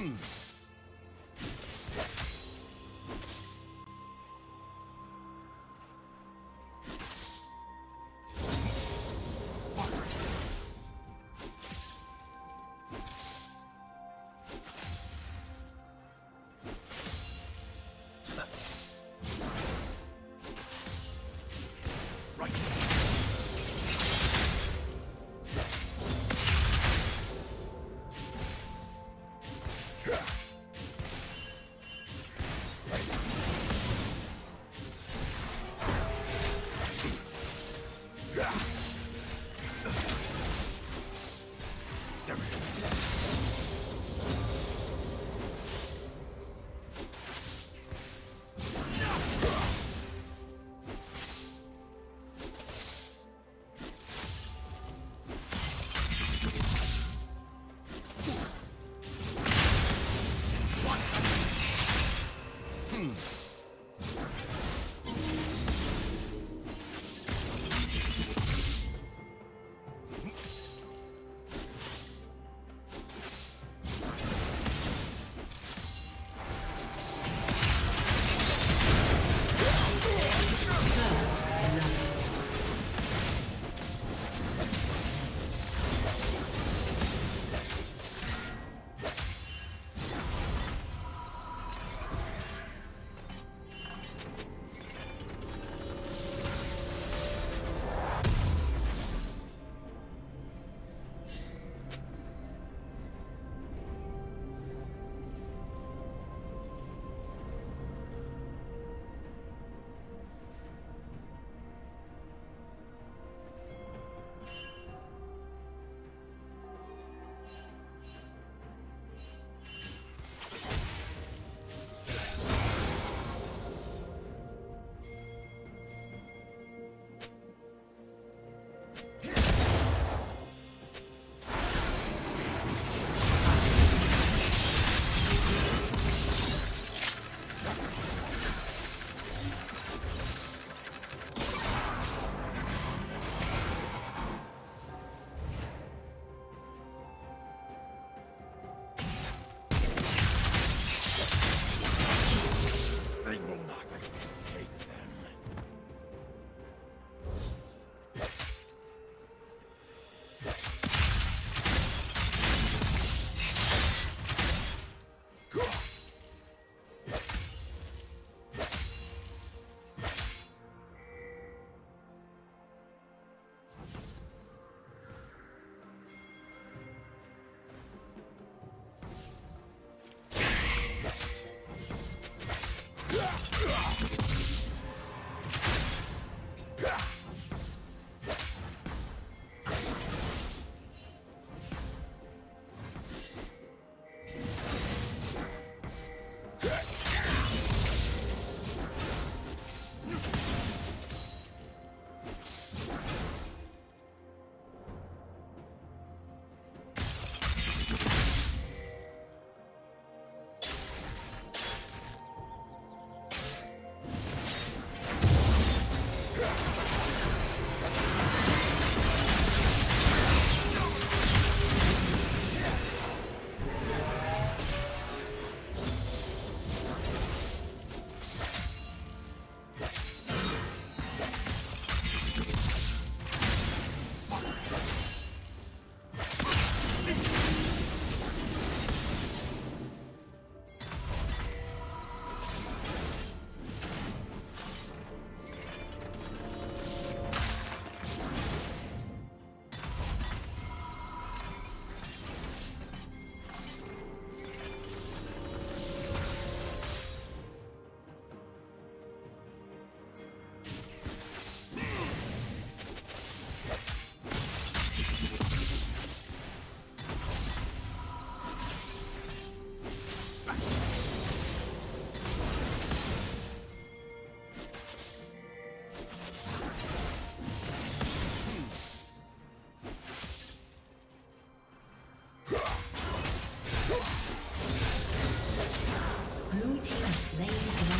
Hmm. Blue team slain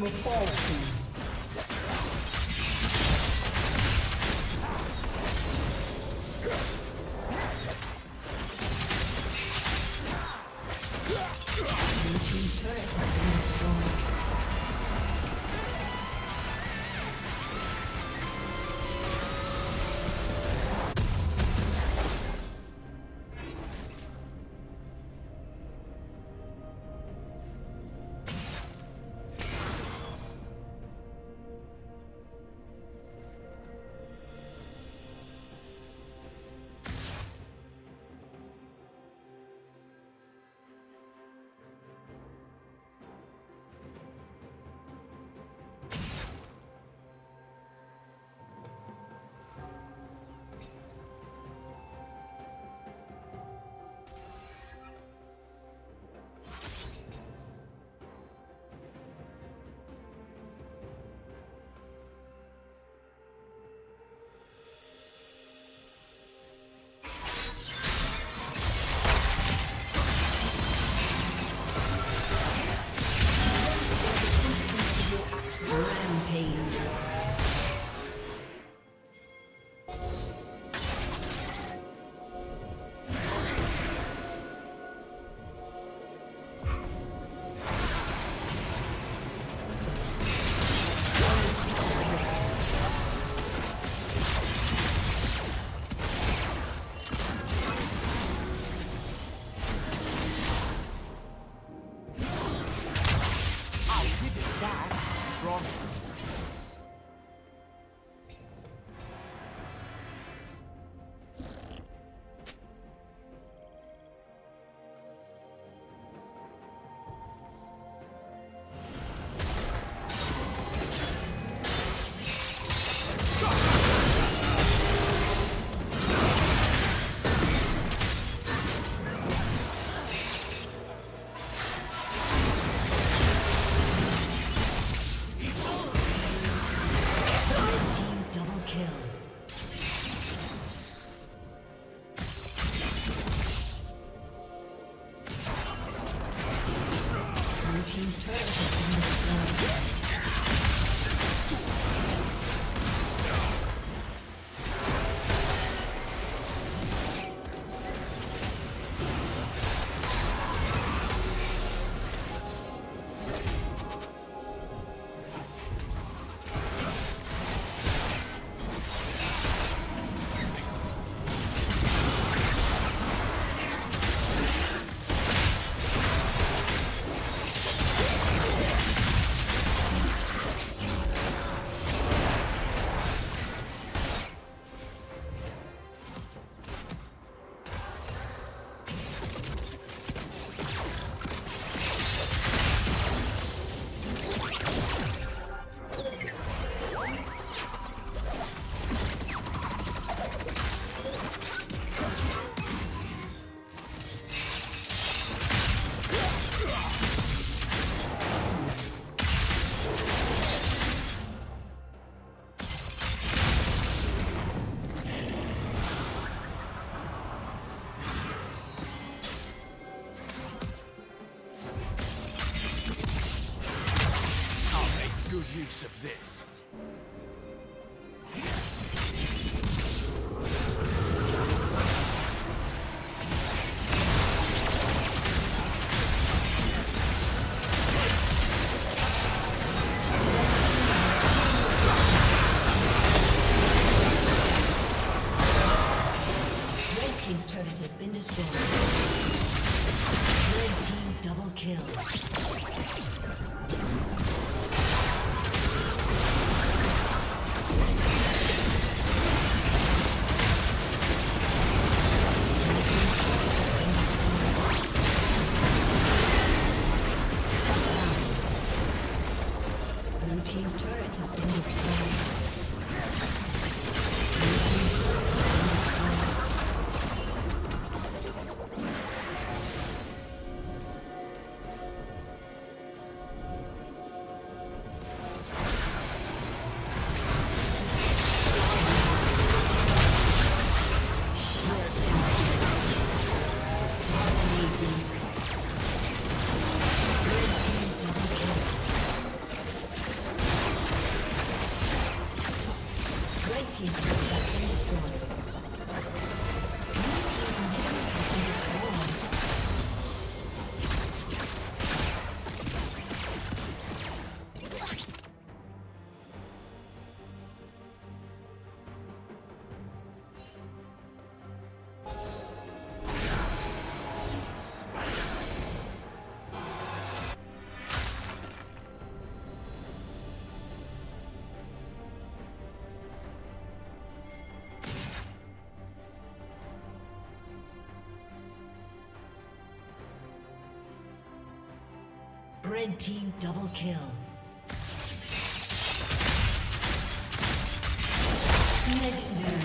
Will fall soon. Red team double kill. Legendary.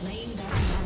Slain back